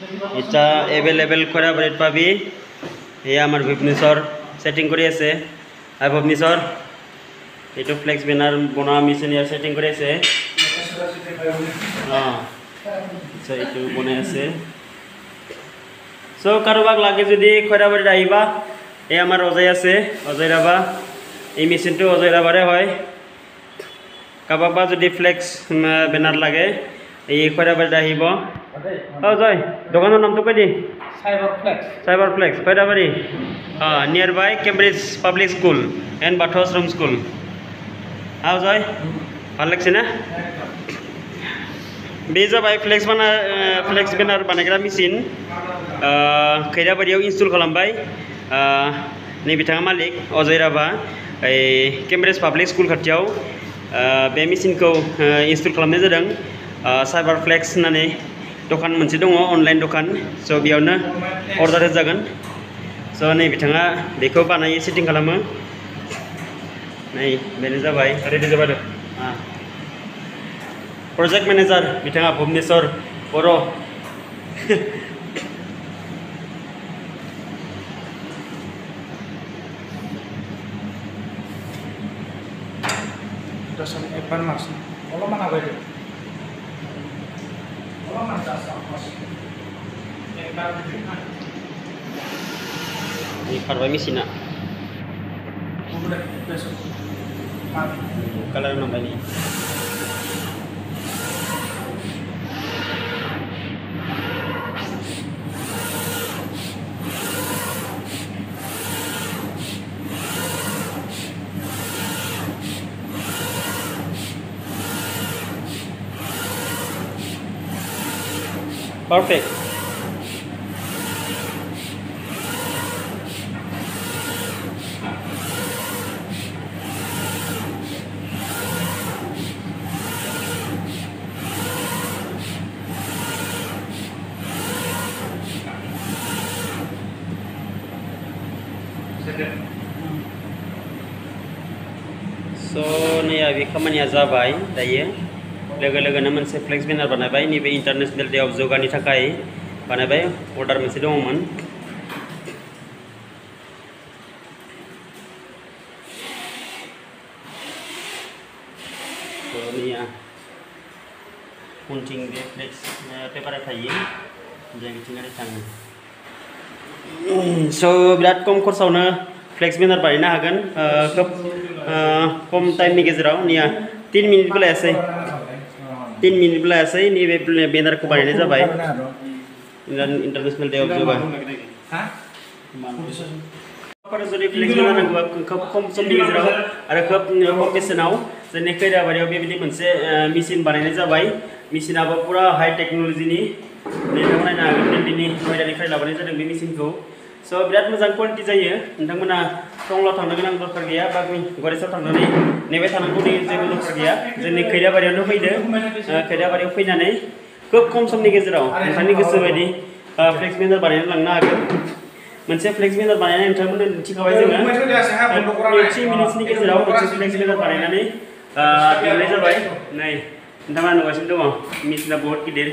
গ'ল এতিয়া এভেইলেবল খৈৰাবাৰীত পাবি। এয়া আমাৰ ভুৱনেশ্বৰ ছেটিং কৰি আছে। হাই ভুৱনেশ্বৰ এইটো ফ্লেক্স বেনাৰ বনোৱা মেচিন ইয়াৰ ছেটিং কৰি আছে। অঁ এইটো বনাই আছে। চ' কাৰোবাক লাগে যদি খৈৰাবাৰীত আহিবা এই আমাৰ অজয় আছে অজয় ৰাভা। এই মেচিনটো অজয় ৰাভাৰে হয়। কাৰোবাক বা যদি ফ্লেক্স বেনাৰ লাগে এই খৈৰাবাৰীত আহিব। অঁ জয় দোকানৰ নামটো কৈ দি Cyber Flex. Cyber Flex Khairabari অঁ near by Cambridge Public School and Bathoushram school আও জয় ভাল লাগছে না बे जाबाय फ्लेक्स बानार फ्लेक्स बेनार बानायग्रा मेचिन खैराबारियाव इनस्टल खालामबाय नै बिथाङा मालिक अजय राभा ओइ केम्ब्रिज पाब्लिक स्कुल खाथियाव बे मेचिनखौ इनस्टल खालामनाय जादों साइबार फ्लेक्स होननानै दखान मोनसे दङ अनलाइन दखान स' बेयावनो अर्डार होजागोन स' नै बिथाङा बेखौ बानायो सेटिं खालामो नै बेनो जाबाय रेडि जाबाय आरो प्रजेक्ट मेनेजार बिथाङा भुबनेश्वर बर' Dosen Evan Mas. Kalau mana Ini parwami sih nak. Hmm, kalau nak balik. Perfect. स' नै बे खामानिया जाबाय दायो लोगो फ्लेक्स बेनार बानायबाय। नैबे इन्टारनेसनेल डे अफ जगानि थाखाय बानायबाय। अर्डार दङमोन। स' नैया उनथिं बे फ्लेक्स पेपारा थायो। ओमफ्राय बिथिं आरो थाङो। बिराद खम खरसावनो फ्लेक्स निया तिन मिनिटबो लायासै नैबे बेनारखौ बानायनाय जाबाय international day of yoga Hah? Four जुदि फ्लेक्स बानायनांगौबा खोब खम समनि गेजेराव आरो खोब खम बेसेनाव जोंनि खैराबारियाव बेबायदि मोनसे मेचिन बानायनाय जाबाय मेचिनाबो पुरा हाई टेक्न'लजिनि नोंथांमोना नायनो हागोन दिल्लीनि नयदानिफ्राय लाबोनाय जादों बे मेचिनखौ स' बिराद मोजां कुवालिटि जायो नोंथांमोना टंलाव थांनो गोनां दरखार गैया बा गवारिसाव थांनानै नेबाय थानांगौनि जेबो दरखार फ्लेक्स बेनार बानायनानै लांनो फ्लेक्स बेनार बानायनाय नोंथांमोननो दिन्थिखाबाय जोङो फ्लेक्स बेनार बानायनानै मेचिना बहुत गिदिर।